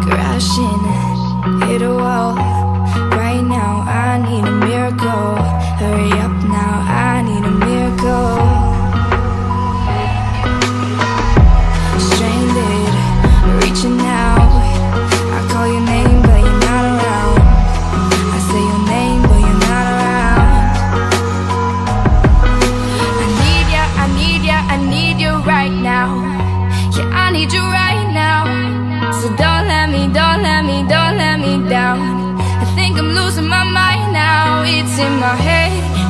crashing, hit a wall.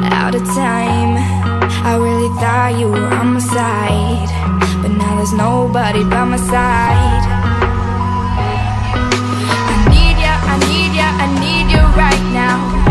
out of time. I really thought you were on my side But now there's nobody by my side. I need ya, I need ya, I need you right now.